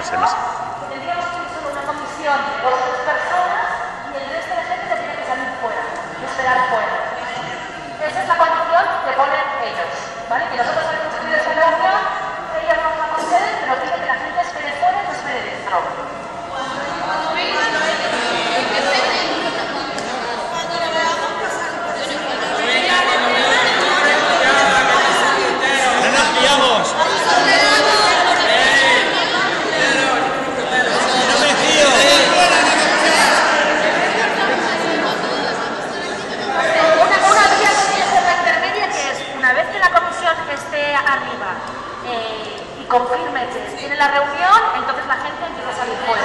Más, más. Tendríamos que hacer una comisión por dos personas y el resto de gente tendría que salir fuera, esperar fuera. Arriba eh, y confirme que tiene la reunión, entonces la gente empieza a salir fuera.